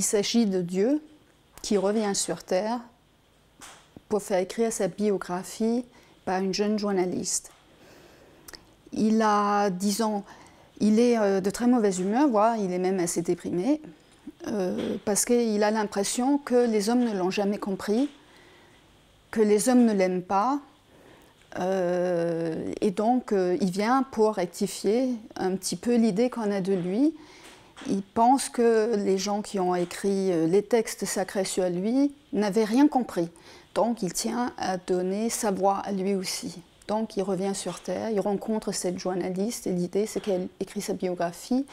il s'agit de Dieu qui revient sur Terre pour faire écrire sa biographie par une jeune journaliste. Il a, disons, il est euh, de très mauvaise humeur, voire il est même assez déprimé, euh, parce qu'il a l'impression que les hommes ne l'ont jamais compris, que les hommes ne l'aiment pas, euh, et donc il vient pour rectifier un petit peu l'idée qu'on a de lui. Il pense que les gens qui ont écrit les textes sacrés sur lui n'avaient rien compris. Donc il tient à donner sa voix à lui aussi. Donc il revient sur Terre, il rencontre cette journaliste et l'idée c'est qu'elle écrit sa biographie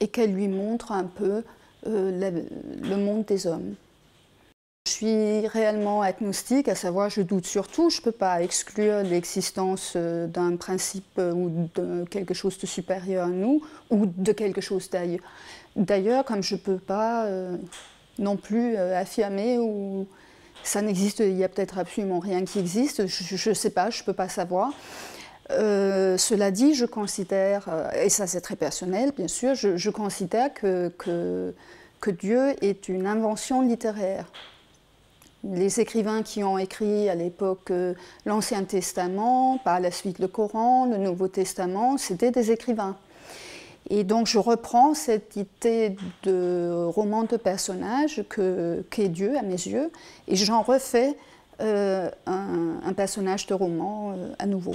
et qu'elle lui montre un peu euh, le, monde des hommes. Suis réellement agnostique, à savoir je doute surtout, je ne peux pas exclure l'existence euh, d'un principe euh, ou de quelque chose de supérieur à nous ou de quelque chose d'ailleurs. D'ailleurs, comme je ne peux pas non plus affirmer ou ça n'existe, il y a peut-être absolument rien qui existe, je ne sais pas, je ne peux pas savoir. Euh, cela dit, je considère, euh, et ça c'est très personnel bien sûr, je, considère que, que, Dieu est une invention littéraire. Les écrivains qui ont écrit à l'époque euh, l'Ancien Testament, par la suite le Coran, le Nouveau Testament, c'était des écrivains. Et donc je reprends cette idée de roman de personnage qu'est Dieu à mes yeux, et j'en refais euh, un, personnage de roman euh, à nouveau.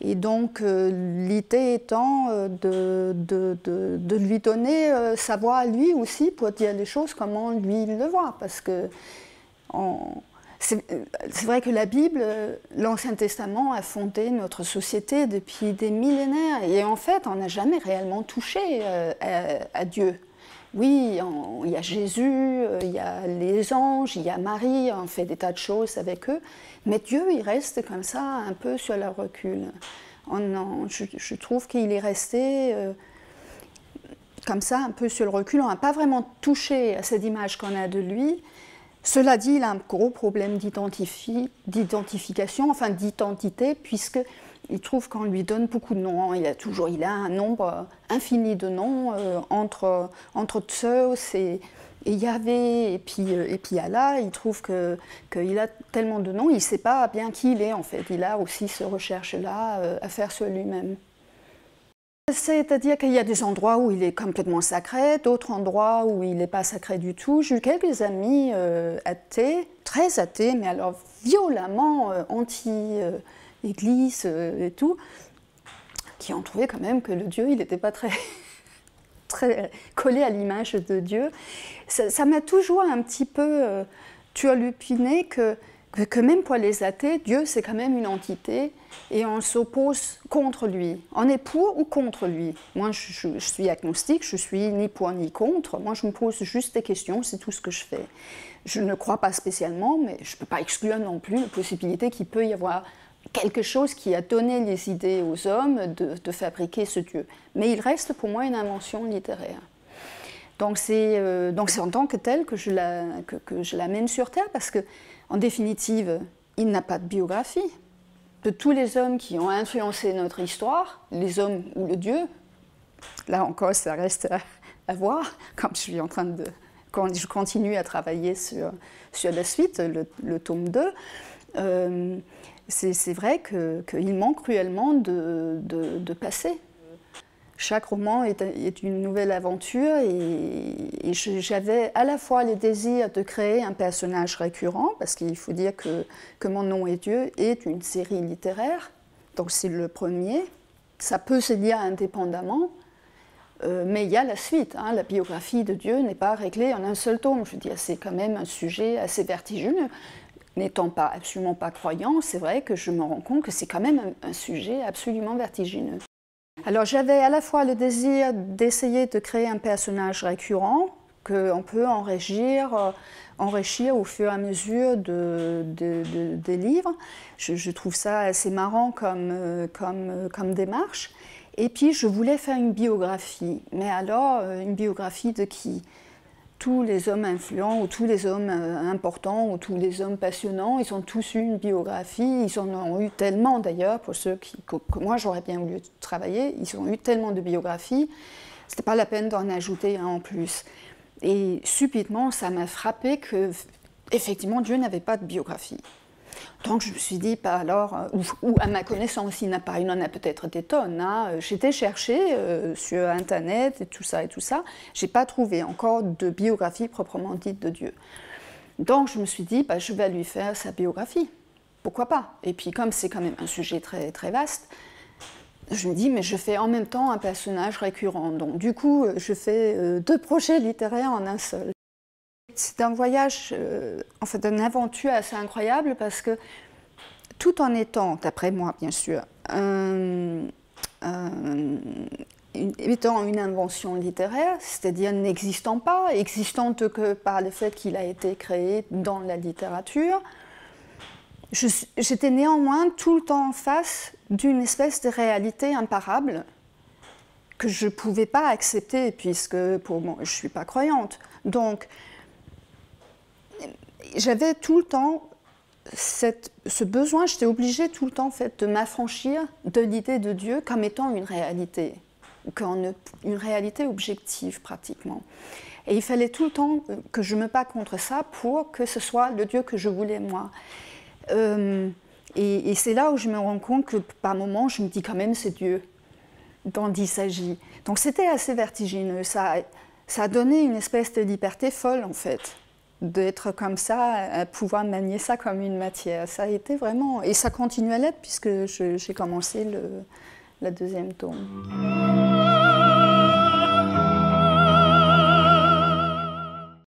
Et donc l'idée étant de, de, de, lui donner sa voix à lui aussi pour dire les choses comment lui le voit, parce que en, c'est vrai que la Bible, l'Ancien Testament a fondé notre société depuis des millénaires et en fait on n'a jamais réellement touché euh, à, Dieu. Oui, il y a Jésus, euh, il y a les anges, il y a Marie, on fait des tas de choses avec eux, mais Dieu il reste comme ça un peu sur le recul. je, trouve qu'il est resté euh, comme ça un peu sur le recul, on n'a pas vraiment touché à cette image qu'on a de lui. Cela dit, il a un gros problème d'identification, enfin d'identité, puisqu'il trouve qu'on lui donne beaucoup de noms. Il a toujours il a un nombre infini de noms euh, entre, entre Zeus et, Yahvé et puis, euh, et puis Allah. Il trouve qu'il a tellement de noms, il ne sait pas bien qui il est en fait. Il a aussi ce recherche-là euh, à faire sur lui-même. C'est-à-dire qu'il y a des endroits où il est complètement sacré, d'autres endroits où il n'est pas sacré du tout. J'ai eu quelques amis euh, athées, très athées, mais alors violemment euh, anti-église euh, et tout, qui ont trouvé quand même que le Dieu, il n'était pas très, très collé à l'image de Dieu. Ça m'a toujours un petit peu turlupiné que que même pour les athées, Dieu c'est quand même une entité et on s'oppose contre lui. On est pour ou contre lui. Moi je, suis agnostique, je suis ni pour ni contre. Moi je me pose juste des questions, c'est tout ce que je fais. Je ne crois pas spécialement, mais je ne peux pas exclure non plus la possibilité qu'il peut y avoir quelque chose qui a donné les idées aux hommes de, fabriquer ce Dieu. Mais il reste pour moi une invention littéraire. Donc c'est euh, en tant que tel que je, la, que, que l'amène sur Terre parce que en définitive, il n'a pas de biographie. De tous les hommes qui ont influencé notre histoire, les hommes ou le Dieu, là encore, ça reste à, voir, comme je suis en train de. Quand je continue à travailler sur, sur la suite, le, tome 2, euh, c'est vrai qu'il manque cruellement de, de passé chaque roman est, une nouvelle aventure et, j'avais à la fois le désir de créer un personnage récurrent, parce qu'il faut dire que, que, Mon nom est Dieu est une série littéraire, donc c'est le premier. Ça peut se lire indépendamment, euh, mais il y a la suite. Hein. La biographie de Dieu n'est pas réglée en un seul tome. Je veux dire, c'est quand même un sujet assez vertigineux. N'étant pas absolument pas croyant, c'est vrai que je me rends compte que c'est quand même un sujet absolument vertigineux. Alors j'avais à la fois le désir d'essayer de créer un personnage récurrent qu'on peut enrichir, euh, enrichir au fur et à mesure de, des livres. Je, trouve ça assez marrant euh, euh, comme démarche. Et puis je voulais faire une biographie. Mais alors, une biographie de qui? Tous les hommes influents ou tous les hommes euh, importants ou tous les hommes passionnants, ils ont tous eu une biographie, ils en ont eu tellement d'ailleurs, pour ceux que, moi j'aurais bien voulu travailler, ils ont eu tellement de biographies, c'était pas la peine d'en ajouter un en plus. Et subitement, ça m'a frappé que, effectivement, Dieu n'avait pas de biographie. Donc je me suis dit, pas alors, euh, ou, à ma connaissance, il pas, il en a peut-être des tonnes. Hein. J'étais chercher euh, sur Internet et tout ça et tout ça. J'ai pas trouvé encore de biographie proprement dite de Dieu. Donc je me suis dit, bah, je vais lui faire sa biographie. Pourquoi pas? Et puis comme c'est quand même un sujet très, très vaste, je me dis, mais je fais en même temps un personnage récurrent. Donc du coup, je fais euh, deux projets littéraires en un seul. C'est un voyage, euh, en fait, une aventure assez incroyable parce que tout en étant, d'après moi bien sûr, étant une invention littéraire, c'est-à-dire n'existant pas, existante que par le fait qu'il a été créé dans la littérature, j'étais néanmoins tout le temps en face d'une espèce de réalité imparable que je ne pouvais pas accepter puisque pour moi, je ne suis pas croyante. Donc, j'avais tout le temps ce besoin, j'étais obligée tout le temps en fait, de m'affranchir de l'idée de Dieu comme étant une réalité, comme une réalité objective pratiquement. Et il fallait tout le temps que je me batte contre ça pour que ce soit le Dieu que je voulais moi. Euh, et, c'est là où je me rends compte que par moments, je me dis quand même c'est Dieu dont il s'agit. Donc c'était assez vertigineux. Ça, ça a donné une espèce de liberté folle en fait d'être comme ça, pouvoir manier ça comme une matière. Ça a été vraiment... Et ça continue à l'être puisque j'ai commencé le, la deuxième tome.